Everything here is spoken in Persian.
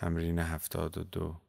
تمرین هفتاد و دو.